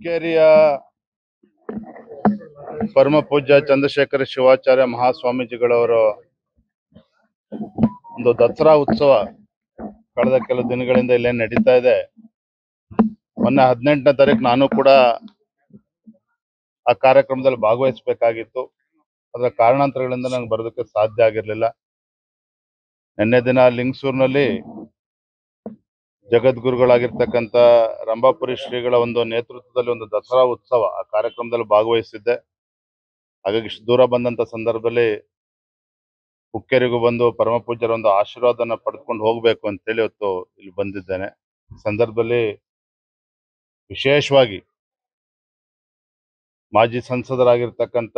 ಹುಕ್ಕೇರಿಯ ಪರಮ ಪೂಜ್ಯ ಚಂದ್ರಶೇಖರ ಶಿವಾಚಾರ್ಯ ಮಹಾಸ್ವಾಮೀಜಿಗಳವರು ಒಂದು ದಸರಾ ಉತ್ಸವ ಕಳೆದ ಕೆಲವು ದಿನಗಳಿಂದ ಇಲ್ಲೇ ನಡೀತಾ ಇದೆ. ಮೊನ್ನೆ ಹದಿನೆಂಟನೇ ತಾರೀಕು ನಾನು ಕೂಡ ಆ ಕಾರ್ಯಕ್ರಮದಲ್ಲಿ ಭಾಗವಹಿಸಬೇಕಾಗಿತ್ತು. ಅದರ ಕಾರಣಾಂತರಗಳಿಂದ ನಂಗೆ ಬರೋದಕ್ಕೆ ಸಾಧ್ಯ ಆಗಿರಲಿಲ್ಲ. ನಿನ್ನೆ ದಿನ ಲಿಂಗಸೂರಿನಲ್ಲಿ ಜಗದ್ಗುರುಗಳಾಗಿರ್ತಕ್ಕಂಥ ರಂಭಾಪುರಿ ಶ್ರೀಗಳ ಒಂದು ನೇತೃತ್ವದಲ್ಲಿ ಒಂದು ದಸರಾ ಉತ್ಸವ ಆ ಕಾರ್ಯಕ್ರಮದಲ್ಲಿ ಭಾಗವಹಿಸಿದ್ದೆ. ಹಾಗಾಗಿ ಇಷ್ಟು ದೂರ ಬಂದಂತ ಸಂದರ್ಭದಲ್ಲಿ ಹುಕ್ಕೇರಿಗೂ ಬಂದು ಪರಮ ಪೂಜ್ಯರ ಒಂದು ಆಶೀರ್ವಾದನ ಪಡೆದುಕೊಂಡು ಹೋಗ್ಬೇಕು ಅಂತೇಳಿ ಇವತ್ತು ಇಲ್ಲಿ ಬಂದಿದ್ದೇನೆ. ಸಂದರ್ಭದಲ್ಲಿ ವಿಶೇಷವಾಗಿ ಮಾಜಿ ಸಂಸದರಾಗಿರ್ತಕ್ಕಂಥ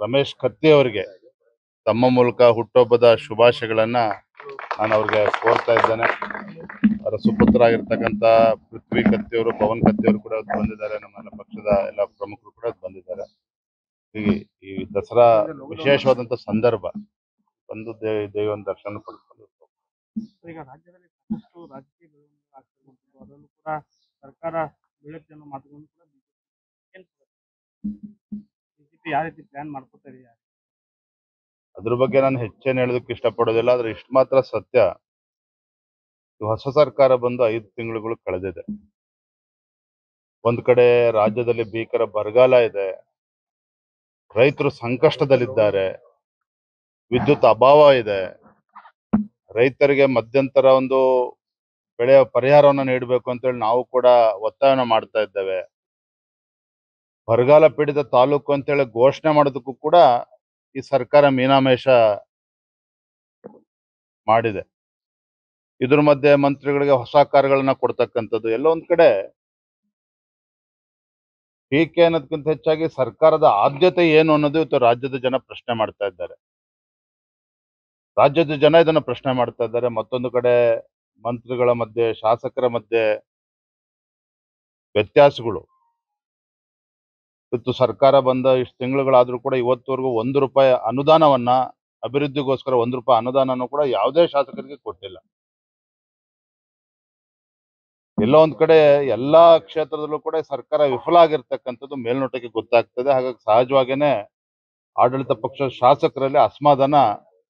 ರಮೇಶ್ ಕತ್ತಿ ಅವರಿಗೆ ತಮ್ಮ ಮೂಲಕ ಹುಟ್ಟುಹಬ್ಬದ ಶುಭಾಶಯಗಳನ್ನ ನಾನು ಅವ್ರಿಗೆ ಕೋರ್ತಾ ಇದ್ದೇನೆ. ಅವರ ಸುಪುತ್ರರಾಗಿರ್ತಕ್ಕಂಥ ಪೃಥ್ವಿ ಕತ್ತಿಯವರು ಪವನ್ ಕತ್ತಿಯವರು ಕೂಡ ಬಂದಿದ್ದಾರೆ. ನಮ್ಮೆಲ್ಲ ಪಕ್ಷದ ಎಲ್ಲ ಪ್ರಮುಖರು ಕೂಡ ಬಂದಿದ್ದಾರೆ. ಹೀಗೆ ಈ ದಸರಾ ವಿಶೇಷವಾದಂತ ಸಂದರ್ಭ ಬಂದು ದೇವಿ ದೇವನ ದರ್ಶನ ಪಡ್ಕೊಂಡು ಈಗ ರಾಜ್ಯದಲ್ಲಿ ಕೂಡ ಸರ್ಕಾರ ಯಾವ ರೀತಿ ಪ್ಲಾನ್ ಮಾಡ್ಕೋತಾ ಇದೆ ಅದ್ರ ಬಗ್ಗೆ ನಾನು ಹೆಚ್ಚೇನು ಹೇಳೋದಕ್ಕೆ ಇಷ್ಟಪಡೋದಿಲ್ಲ, ಆದ್ರೆ ಇಷ್ಟು ಮಾತ್ರ ಸತ್ಯ. ಹೊಸ ಸರ್ಕಾರ ಬಂದು ಐದು ತಿಂಗಳುಗಳು ಕಳೆದಿದೆ. ಒಂದ್ ಕಡೆ ರಾಜ್ಯದಲ್ಲಿ ಭೀಕರ ಬರಗಾಲ ಇದೆ. ರೈತರು ಸಂಕಷ್ಟದಲ್ಲಿದ್ದಾರೆ. ವಿದ್ಯುತ್ ಅಭಾವ ಇದೆ. ರೈತರಿಗೆ ಮಧ್ಯಂತರ ಒಂದು ಬೆಳೆಯ ಪರಿಹಾರವನ್ನು ನೀಡಬೇಕು ಅಂತೇಳಿ ನಾವು ಕೂಡ ಒತ್ತಾಯನ ಮಾಡ್ತಾ ಇದ್ದೇವೆ. ಬರಗಾಲ ಪೀಡಿತ ತಾಲೂಕು ಅಂತೇಳಿ ಘೋಷಣೆ ಮಾಡೋದಕ್ಕೂ ಕೂಡ ಈ ಸರ್ಕಾರ ಮೀನಾಮೇಷ ಮಾಡಿದೆ. ಇದ್ರ ಮಧ್ಯೆ ಮಂತ್ರಿಗಳಿಗೆ ಹೊಸ ಕಾರ್ಗಳನ್ನ ಕೊಡ್ತಕ್ಕಂಥದ್ದು ಎಲ್ಲ ಒಂದ್ ಕಡೆ. ಟೀಕೆ ಅನ್ನೋದಕ್ಕಿಂತ ಹೆಚ್ಚಾಗಿ ಸರ್ಕಾರದ ಆದ್ಯತೆ ಏನು ಅನ್ನೋದು ಇವತ್ತು ರಾಜ್ಯದ ಜನ ಪ್ರಶ್ನೆ ಮಾಡ್ತಾ ಇದ್ದಾರೆ. ರಾಜ್ಯದ ಜನ ಇದನ್ನ ಪ್ರಶ್ನೆ ಮಾಡ್ತಾ ಇದ್ದಾರೆ. ಮತ್ತೊಂದು ಕಡೆ ಮಂತ್ರಿಗಳ ಮಧ್ಯೆ, ಶಾಸಕರ ಮಧ್ಯೆ ವ್ಯತ್ಯಾಸಗಳು. ಇವತ್ತು ಸರ್ಕಾರ ಬಂದ ಇಷ್ಟು ತಿಂಗಳುಗಳಾದ್ರೂ ಕೂಡ ಇವತ್ತುವರೆಗೂ ಒಂದು ರೂಪಾಯಿ ಅನುದಾನವನ್ನ ಅಭಿವೃದ್ಧಿಗೋಸ್ಕರ ಒಂದು ರೂಪಾಯಿ ಅನುದಾನನೂ ಕೂಡ ಯಾವುದೇ ಶಾಸಕರಿಗೆ ಕೊಟ್ಟಿಲ್ಲ. ಎಲ್ಲೋ ಒಂದ್ ಕಡೆ ಎಲ್ಲಾ ಕ್ಷೇತ್ರದಲ್ಲೂ ಕೂಡ ಸರ್ಕಾರ ವಿಫಲ ಆಗಿರ್ತಕ್ಕಂಥದ್ದು ಮೇಲ್ನೋಟಕ್ಕೆ ಗೊತ್ತಾಗ್ತದೆ. ಹಾಗಾಗಿ ಸಹಜವಾಗೇನೆ ಆಡಳಿತ ಪಕ್ಷದ ಶಾಸಕರಲ್ಲಿ ಅಸಮಾಧಾನ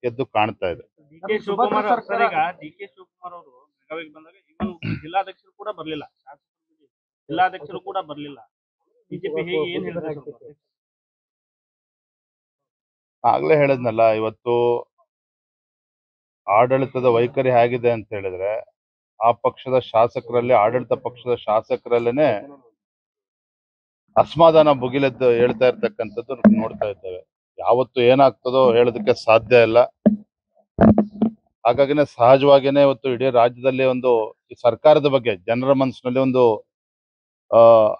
ಎದ್ದು ಕಾಣ್ತಾ ಇದೆ. ಜಿಲ್ಲಾಧ್ಯಕ್ಷರು ಕೂಡ ಬರ್ಲಿಲ್ಲ. ಜಿಲ್ಲಾಧ್ಯಕ್ಷರು ಕೂಡ ಬರ್ಲಿಲ್ಲ. ಬಿಜೆಪಿ ಹೇಗೆ ಏನ್ ಹೇಳಿದ್ರೆ ಆಗ್ಲೇ ಹೇಳದ್ನಲ್ಲ ಇವತ್ತು ಆಡಳಿತದ ವೈಖರಿ ಹೇಗಿದೆ ಅಂತ ಹೇಳಿದ್ರೆ ಆ ಪಕ್ಷದ ಶಾಸಕರಲ್ಲಿ ಆಡಳಿತ ಪಕ್ಷದ ಶಾಸಕರಲ್ಲೇನೆ ಅಸಮಾಧಾನ ಭುಗಿಲೆದ್ದು ಹೇಳ್ತಾ ಇರ್ತಕ್ಕಂಥದ್ದು ನೋಡ್ತಾ ಇದ್ದೇವೆ. ಯಾವತ್ತು ಏನಾಗ್ತದೋ ಹೇಳೋದಕ್ಕೆ ಸಾಧ್ಯ ಇಲ್ಲ. ಹಾಗಾಗಿನೇ ಸಹಜವಾಗಿನೇ ಇವತ್ತು ಇಡೀ ರಾಜ್ಯದಲ್ಲಿ ಒಂದು ಈ ಸರ್ಕಾರದ ಬಗ್ಗೆ ಜನರ ಮನಸ್ಸಿನಲ್ಲಿ ಒಂದು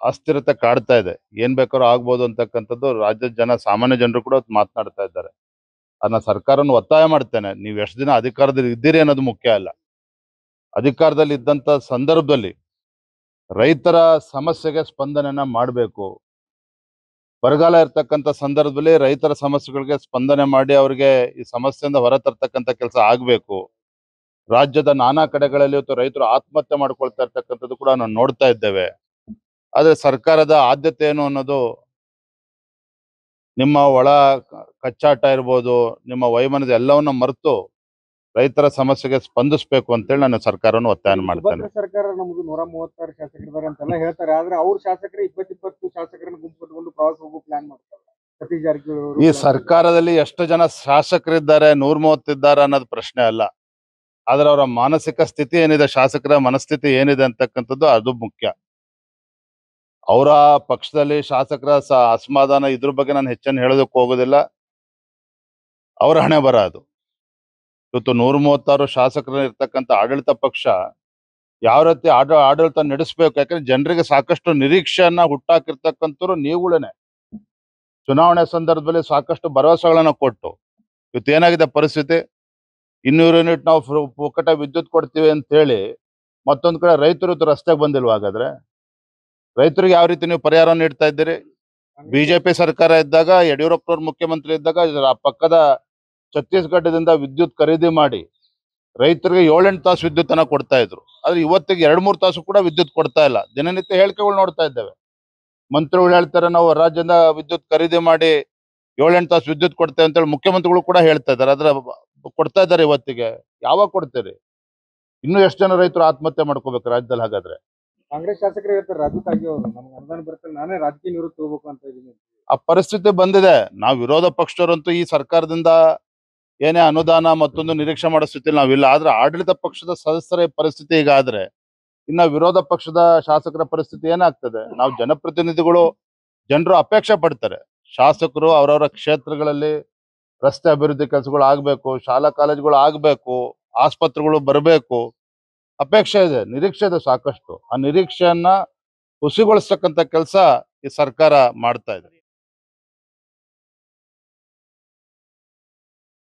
ಅಸ್ಥಿರತೆ ಕಾಡ್ತಾ ಇದೆ. ಏನ್ ಬೇಕಾದ್ರೂ ಆಗ್ಬೋದು ಅಂತಕ್ಕಂಥದ್ದು ರಾಜ್ಯದ ಜನ, ಸಾಮಾನ್ಯ ಜನರು ಕೂಡ ಮಾತನಾಡ್ತಾ ಇದ್ದಾರೆ. ಅದನ್ನ ಸರ್ಕಾರನ ಒತ್ತಾಯ ಮಾಡ್ತೇನೆ. ನೀವು ಎಷ್ಟು ದಿನ ಅಧಿಕಾರದಲ್ಲಿ ಇದ್ದೀರಿ ಅನ್ನೋದು ಮುಖ್ಯ ಅಲ್ಲ. ಅಧಿಕಾರದಲ್ಲಿ ಇದ್ದಂತ ಸಂದರ್ಭದಲ್ಲಿ ರೈತರ ಸಮಸ್ಯೆಗೆ ಸ್ಪಂದನೆಯನ್ನ ಮಾಡಬೇಕು. ಬರಗಾಲ ಇರ್ತಕ್ಕಂಥ ಸಂದರ್ಭದಲ್ಲಿ ರೈತರ ಸಮಸ್ಯೆಗಳಿಗೆ ಸ್ಪಂದನೆ ಮಾಡಿ ಅವರಿಗೆ ಈ ಸಮಸ್ಯೆಯಿಂದ ಹೊರ ತರ್ತಕ್ಕಂಥ ಕೆಲಸ ಆಗ್ಬೇಕು. ರಾಜ್ಯದ ನಾನಾ ಕಡೆಗಳಲ್ಲಿ ಇವತ್ತು ರೈತರು ಆತ್ಮಹತ್ಯೆ ಮಾಡ್ಕೊಳ್ತಾ ಇರ್ತಕ್ಕಂಥದ್ದು ಕೂಡ ನಾವು ನೋಡ್ತಾ ಇದ್ದೇವೆ. ಆದ್ರೆ ಸರ್ಕಾರದ ಆದ್ಯತೆ ಏನು ಅನ್ನೋದು ನಿಮ್ಮ ಒಳ ಕಚ್ಚಾಟ ಇರ್ಬೋದು ನಿಮ್ಮ ವೈಮನದ ಎಲ್ಲವನ್ನ ಮರೆತು ರೈತರ ಸಮಸ್ಯೆಗೆ ಸ್ಪಂದಿಸಬೇಕು ಅಂತೇಳಿ ನಾನು ಸರ್ಕಾರವನ್ನು ಒತ್ತಾಯ ಮಾಡ್ತೇನೆ. ಸರ್ಕಾರ ನಮ್ಗೆ ನೂರ ಮೂವತ್ತಾರು ಶಾಸಕರಿದ್ದಾರೆ ಅಂತೆಲ್ಲ ಹೇಳ್ತಾರೆ. ಆದ್ರೆ ಅವ್ರ ಶಾಸಕರು ಇಪ್ಪತ್ತಿಪ್ಪತ್ತು ಶಾಸಕರನ್ನ ಗುಂಪು ಪ್ರವಾಸ ಹೋಗೋ ಪ್ಲಾನ್ ಮಾಡ್ತಾರೆ. ಈ ಸರ್ಕಾರದಲ್ಲಿ ಎಷ್ಟು ಜನ ಶಾಸಕರಿದ್ದಾರೆ ನೂರ ಮೂವತ್ತಿದ್ದಾರೆ ಅನ್ನೋದು ಪ್ರಶ್ನೆ ಅಲ್ಲ. ಆದ್ರೆ ಅವರ ಮಾನಸಿಕ ಸ್ಥಿತಿ ಏನಿದೆ ಶಾಸಕರ ಮನಸ್ಥಿತಿ ಏನಿದೆ ಅಂತಕ್ಕಂಥದ್ದು ಅದು ಮುಖ್ಯ. ಅವರ ಪಕ್ಷದಲ್ಲಿ ಶಾಸಕರ ಸ ಅಸಮಾಧಾನ ಇದ್ರ ಬಗ್ಗೆ ನಾನು ಹೆಚ್ಚನ್ನು ಹೇಳೋದಕ್ಕೆ ಹೋಗೋದಿಲ್ಲ. ಅವರ ಹಣೆ ಬರ ಅದು. ಇವತ್ತು ನೂರ ಮೂವತ್ತಾರು ಶಾಸಕರ ಇರ್ತಕ್ಕಂಥ ಆಡಳಿತ ಪಕ್ಷ ಯಾವ ರೀತಿ ಆಡ, ಆಡಳಿತ ನಡೆಸಬೇಕು, ಯಾಕಂದ್ರೆ ಜನರಿಗೆ ಸಾಕಷ್ಟು ನಿರೀಕ್ಷೆಯನ್ನ ಹುಟ್ಟಾಕಿರ್ತಕ್ಕಂಥವ್ರು ನೀವುಗಳೇನೆ ಚುನಾವಣೆ ಸಂದರ್ಭದಲ್ಲಿ ಸಾಕಷ್ಟು ಭರವಸೆಗಳನ್ನ ಕೊಟ್ಟು, ಇವತ್ತು ಏನಾಗಿದೆ ಪರಿಸ್ಥಿತಿ? ಇನ್ನೂರು ಯೂನಿಟ್ ನಾವು ಪುಕ್ಕಟ ವಿದ್ಯುತ್ ಕೊಡ್ತೀವಿ ಅಂತ ಹೇಳಿ ಮತ್ತೊಂದು ಕಡೆ ರೈತರು ರಸ್ತೆಗೆ ಬಂದಿಲ್ವಾ ಹಾಗಾದ್ರೆ ರೈತರಿಗೆ ಯಾವ ರೀತಿ ನೀವು ಪರಿಹಾರ ನೀಡ್ತಾ ಇದ್ದೀರಿ? ಬಿಜೆಪಿ ಸರ್ಕಾರ ಇದ್ದಾಗ ಯಡಿಯೂರಪ್ಪನವ್ರು ಮುಖ್ಯಮಂತ್ರಿ ಇದ್ದಾಗ ಆ ಪಕ್ಕದ ಛತ್ತೀಸ್ಗಢದಿಂದ ವಿದ್ಯುತ್ ಖರೀದಿ ಮಾಡಿ ರೈತರಿಗೆ ಏಳೆಂಟು ತಾಸು ವಿದ್ಯುತ್ ಅನ್ನ ಕೊಡ್ತಾ ಇದ್ರು. ಆದ್ರೆ ಇವತ್ತಿಗೆ ಎರಡ್ ಮೂರ್ ತಾಸು ಕೂಡ ವಿದ್ಯುತ್ ಕೊಡ್ತಾ ಇಲ್ಲ. ದಿನನಿತ್ಯ ಹೇಳಿಕೆಗಳು ನೋಡ್ತಾ ಇದ್ದೇವೆ. ಮಂತ್ರಿಗಳು ಹೇಳ್ತಾರೆ ನಾವು ರಾಜ್ಯದ ವಿದ್ಯುತ್ ಖರೀದಿ ಮಾಡಿ ಏಳೆಂಟು ತಾಸು ವಿದ್ಯುತ್ ಕೊಡ್ತೇವೆ ಅಂತೇಳಿ ಮುಖ್ಯಮಂತ್ರಿಗಳು ಕೂಡ ಹೇಳ್ತಾ ಇದ್ದಾರೆ. ಅದ್ರ ಕೊಡ್ತಾ ಇದ್ದಾರೆ ಇವತ್ತಿಗೆ. ಯಾವಾಗ ಕೊಡ್ತೀರಿ? ಇನ್ನು ಎಷ್ಟು ಜನ ರೈತರು ಆತ್ಮಹತ್ಯೆ ಮಾಡ್ಕೋಬೇಕು ರಾಜ್ಯದಲ್ಲಿ ಹಾಗಾದ್ರೆ? ಕಾಂಗ್ರೆಸ್ ಶಾಸಕರು ಹೇಳ್ತಾರೆ, ರಾಜು ತಾಗಿಯವರು ಅವರು. ನಮ್ಗೆ ಅನುದಾನ ಬರುತ್ತೆ ನಾನೇ ರಾಜಕೀಯ ನಿವೃತ್ತಿ ಹೋಗ್ಬೇಕು ಅಂತ ಇದೀನಿ ಆ ಪರಿಸ್ಥಿತಿ ಬಂದಿದೆ. ನಾವು ವಿರೋಧ ಪಕ್ಷದವರಂತೂ ಈ ಸರ್ಕಾರದಿಂದ ಏನೇ ಅನುದಾನ ಮತ್ತೊಂದು ನಿರೀಕ್ಷೆ ಮಾಡೋ ಸ್ಥಿತಿಲಿ ನಾವಿಲ್ಲ ಆದ್ರೆ ಆಡಳಿತ ಪಕ್ಷದ ಸದಸ್ಯರ ಪರಿಸ್ಥಿತಿ ಈಗ ಆದ್ರೆ, ಇನ್ನ ವಿರೋಧ ಪಕ್ಷದ ಶಾಸಕರ ಪರಿಸ್ಥಿತಿ ಏನಾಗ್ತದೆ? ನಾವು ಜನಪ್ರತಿನಿಧಿಗಳು, ಜನರು ಅಪೇಕ್ಷೆ ಪಡ್ತಾರೆ. ಶಾಸಕರು ಅವರವರ ಕ್ಷೇತ್ರಗಳಲ್ಲಿ ರಸ್ತೆ ಅಭಿವೃದ್ಧಿ ಕೆಲಸಗಳು ಆಗ್ಬೇಕು, ಶಾಲಾ ಕಾಲೇಜುಗಳು ಆಗ್ಬೇಕು, ಆಸ್ಪತ್ರೆಗಳು ಬರಬೇಕು. ಅಪೇಕ್ಷೆ ಇದೆ ನಿರೀಕ್ಷೆ ಇದೆ ಸಾಕಷ್ಟು. ಆ ನಿರೀಕ್ಷೆಯನ್ನ ಹುಸಿಗೊಳಿಸ್ತಕ್ಕಂಥ ಕೆಲಸ ಈ ಸರ್ಕಾರ ಮಾಡ್ತಾ ಇದೆ.